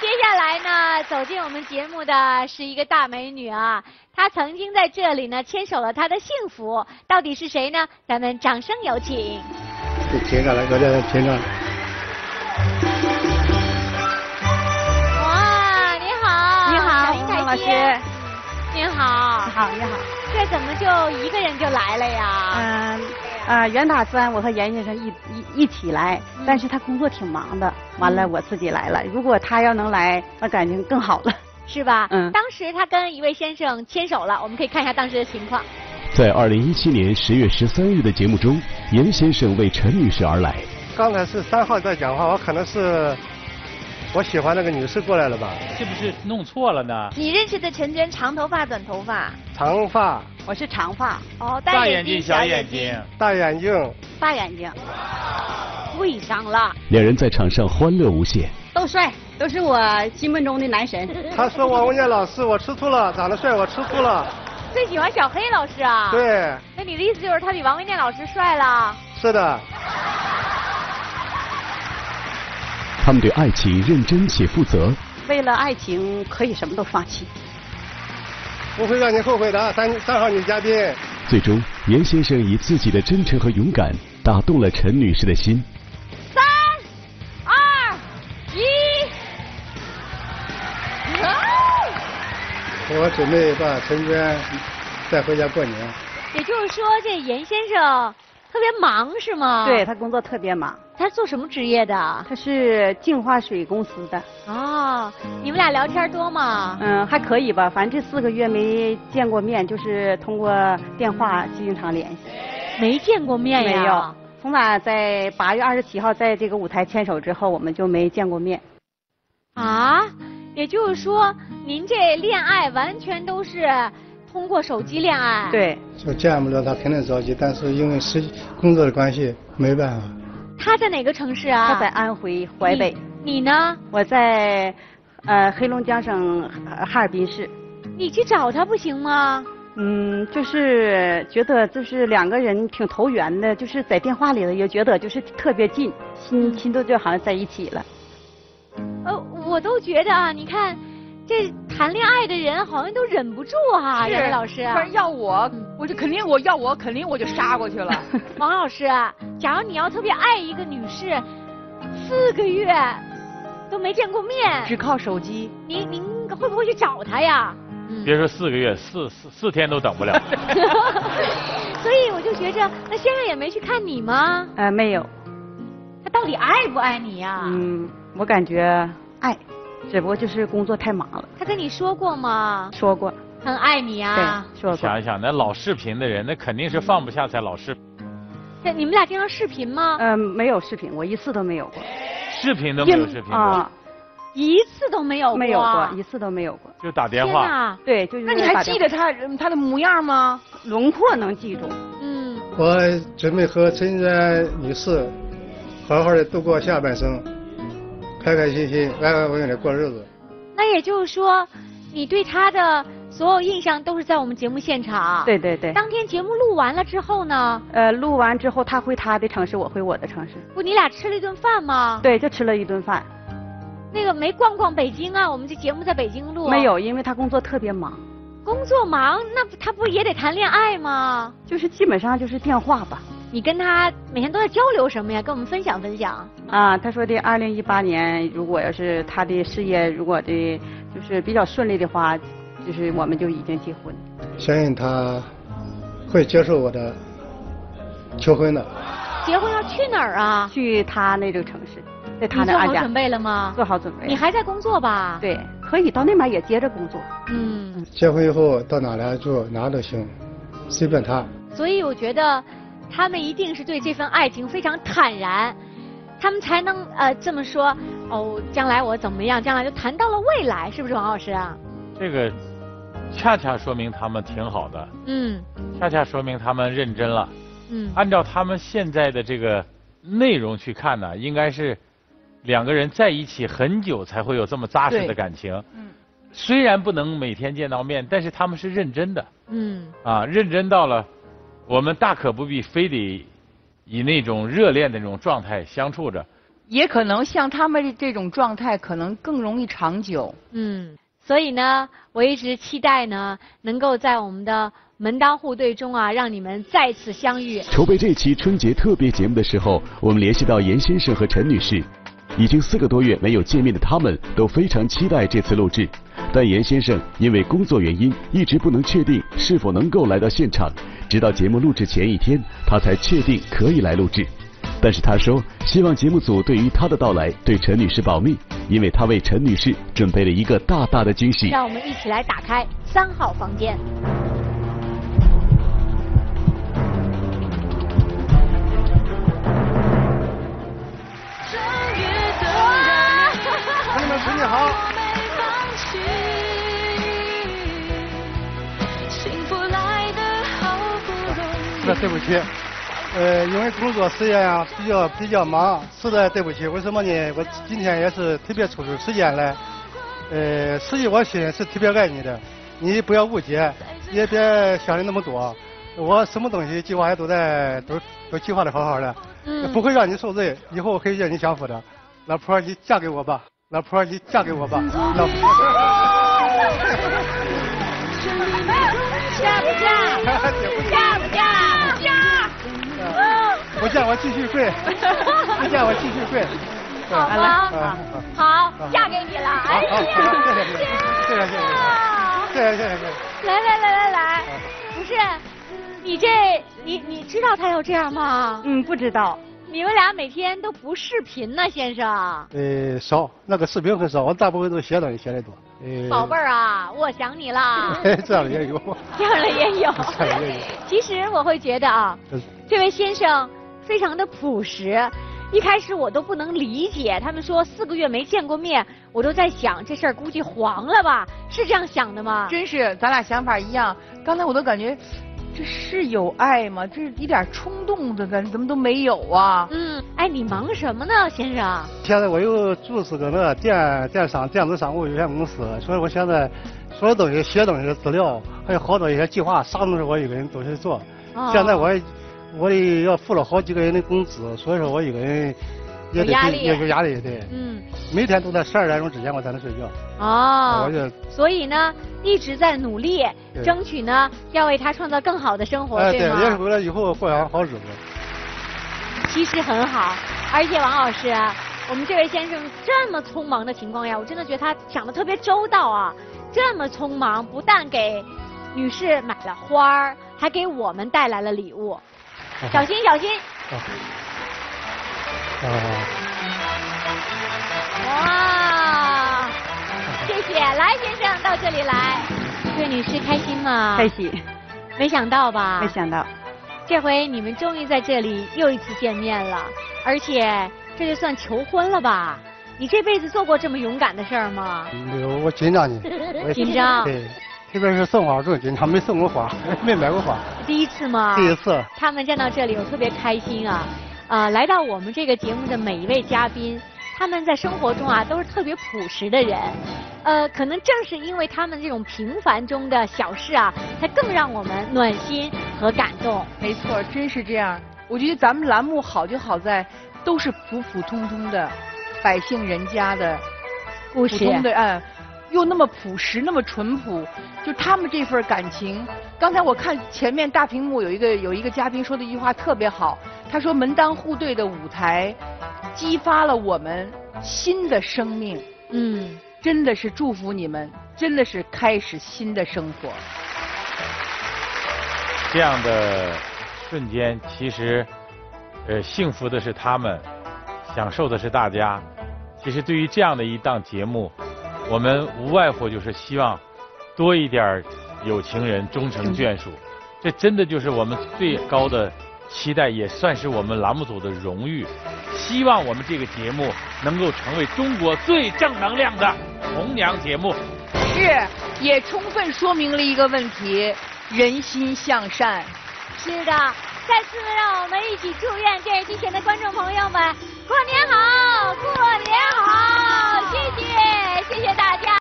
接下来呢，走进我们节目的是一个大美女啊，她曾经在这里呢牵手了她的幸福，到底是谁呢？咱们掌声有请。接下来，我这听着。哇，你好，你好小英老师。您好，你好，你好。这怎么就一个人就来了呀？嗯，啊，原打算我和严先生一一一起来，但是他工作挺忙的，完了我自己来了。如果他要能来，那感情更好了。是吧？嗯当时他跟一位先生牵手了，我们可以看一下当时的情况。在二零一七年十月十三日的节目中，严先生为陈女士而来。刚才是三号在讲话，我可能是我喜欢那个女士过来了吧？是不是弄错了呢？你认识的陈娟长头发、短头发？长发、我是长发，哦，大眼睛小眼睛，大眼睛，大眼睛，对上了，两人在场上欢乐无限。都帅，都是我心目中的男神。他说王文健老师，我吃醋了，长得帅，我吃醋了。最喜欢小黑老师啊。。对，那你的意思就是他比王文健老师帅了？是的，他们对爱情认真且负责。为了爱情，可以什么都放弃。不会让你后悔的。三三号女嘉宾，最终，严先生以自己的真诚和勇敢打动了陈女士的心。我准备把陈娟带回家过年。也就是说，这严先生特别忙是吗？对。他工作特别忙，他做什么职业的？他是净化水公司的。哦，你们俩聊天多吗？嗯，还可以吧，反正这四个月没见过面，就是通过电话经常联系。没见过面呀。没有，从打在八月二十七号在这个舞台牵手之后，我们就没见过面。啊，也就是说，您这恋爱完全都是通过手机恋爱。。对，就见不了他肯定着急，但是因为是工作的关系没办法。他在哪个城市啊？他在安徽淮北，你。你呢？我在呃黑龙江省哈哈尔滨市。你去找他不行吗？嗯，就是觉得就是两个人挺投缘的，就是在电话里头也觉得就是特别近，心心都就好像在一起了。呃，我都觉得啊，你看，这谈恋爱的人好像都忍不住哈、是杨伟老师。不然要我，我就肯定我要我肯定我就杀过去了。王老师，假如你要特别爱一个女士，四个月都没见过面，只靠手机，您您会不会去找她呀？别说四个月，四四四天都等不了。所以我就觉着，那先生也没去看你吗？呃，没有，他到底爱不爱你呀、嗯，我感觉爱，只不过就是工作太忙了。他跟你说过吗？说过，很爱你啊。对，说过。想一想，那老视频的人，那肯定是放不下才老视，对。你们俩经常视频吗？嗯、没有视频，我一次都没有过。视频都没有视频过，啊，一次都没有过。没有过，一次都没有过。就打电话。哪！对，就是那你还记得他他的模样吗？轮廓能记住？嗯，我准备和陈娟女士好好的度过下半生，开开心心、安安稳稳的过日子。那也就是说，你对他的所有印象都是在我们节目现场。。对对对。当天节目录完了之后呢？呃，录完之后，他回他的城市，我回我的城市。不，你俩吃了一顿饭吗？。对，就吃了一顿饭。那个没逛逛北京啊？我们这节目在北京录。没。有，因为他工作特别忙，工作忙，那不他不也得谈恋爱吗？就是基本上就是电话吧。你跟他每天都在交流什么呀？跟我们分享分享。啊，他说的，二零一八年如果要是他的事业如果的，就是比较顺利的话，就是我们就已经结婚。相信他会接受我的求婚的。结婚要去哪儿啊？去他那个城市，在他你那安家。做好准备了吗？做好准备。你还在工作吧？。对，可以到那边也接着工作。嗯。结婚以后到哪来住哪都行，随便他。所以我觉得，他们一定是对这份爱情非常坦然，他们才能呃这么说哦，将来我怎么样？将来就谈到了未来，是不是王老师啊？这个恰恰说明他们挺好的，嗯恰恰说明他们认真了。嗯按照他们现在的这个内容去看呢，应该是两个人在一起很久才会有这么扎实的感情。嗯。虽然不能每天见到面，但是他们是认真的嗯啊，认真到了我们大可不必非得以那种热恋的那种状态相处着。也可能像他们这种状态，可能更容易长久。嗯，所以呢，我一直期待呢，能够在我们的门当户对中啊，让你们再次相遇。筹备这期春节特别节目的时候，我们联系到严先生和陈女士，已经四个多月没有见面的他们都非常期待这次录制。但严先生因为工作原因，一直不能确定是否能够来到现场，直到节目录制前一天，他才确定可以来录制。但是他说，希望节目组对于他的到来对陈女士保密，因为他为陈女士准备了一个大大的惊喜。让我们一起来打开三号房间。那对不起，呃，因为工作时间啊比较比较忙，实在对不起。为什么呢？我今天也是特别抽出时间来，呃，实际我心里是特别爱你的，你不要误解，也别想的那么多。我什么东西计划也都在都都计划的好好的，嗯不会让你受罪，以后可以让你享福的。老婆，你嫁给我吧，老婆，你嫁给我吧，老婆。嫁不嫁？嫁不嫁？我继续睡，我继续睡。好啊吗？好，嫁给你了。谢谢谢谢谢谢谢谢啊谢谢谢谢。来来来来来，不是，你这你你知道他要这样吗？嗯，不知道。你们俩每天都不视频呢，先生。呃，少，那个视频很少，我大部分都写东西写的多。呃，宝贝儿啊，我想你了。这样的也有。这样的也有这样的也有。其实我会觉得啊，嗯这位先生非常的朴实。一开始我都不能理解，他们说四个月没见过面，我都在想这事儿估计黄了吧？是这样想的吗？真是，咱俩想法一样。刚才我都感觉，这是有爱吗？这是一点冲动的感怎么都没有啊？嗯，哎，你忙什么呢，先生？现在我又注册个那电电商电子商务有限公司，所以我现在所有东西写东西的资料，还有好多一些计划，啥东西我一个人都去做。哦现在我我得要付了好几个人的工资，所以说我一个人也得有压力也有压力，对。嗯，每天都在十二点钟之前我才能睡觉。哦我，就所以呢，一直在努力，争取呢要为他创造更好的生活，哎，对，吗？也是为了以后过上好日子。其实很好，而且王老师，我们这位先生这么匆忙的情况下，我真的觉得他想的特别周到啊！这么匆忙，不但给女士买了花儿，还给我们带来了礼物。小心，小心！啊，哇，谢谢，来先生到这里来。这位女士开心吗？开。心，没想到吧？没想到。这回你们终于在这里又一次见面了，而且这就算求婚了吧？你这辈子做过这么勇敢的事儿吗？没有，我 紧张呢。紧张对，特别是送花更紧张，没送过花，没买过花，第一次吗？第一次。他们站到这里，我特别开心啊！啊，来到我们这个节目的每一位嘉宾，他们在生活中啊都是特别朴实的人，呃，可能正是因为他们这种平凡中的小事啊，才更让我们暖心和感动。没错，真是这样。我觉得咱们栏目好就好在，都是普普通通的百姓人家的故事普通的，嗯，又那么朴实，那么淳朴，就他们这份感情。刚才我看前面大屏幕有一个有一个嘉宾说的一句话特别好，他说门当户对的舞台，激发了我们新的生命。嗯，真的是祝福你们，真的是开始新的生活。这样的瞬间，其实，呃，幸福的是他们，享受的是大家。其实对于这样的一档节目，我们无外乎就是希望多一点儿有情人终成眷属。这真的就是我们最高的期待，也算是我们栏目组的荣誉。希望我们这个节目能够成为中国最正能量的红娘节目。是，也充分说明了一个问题：人心向善。是的，再次让我们一起祝愿电视机前的观众朋友们过年好，过年好，谢谢，谢谢大家。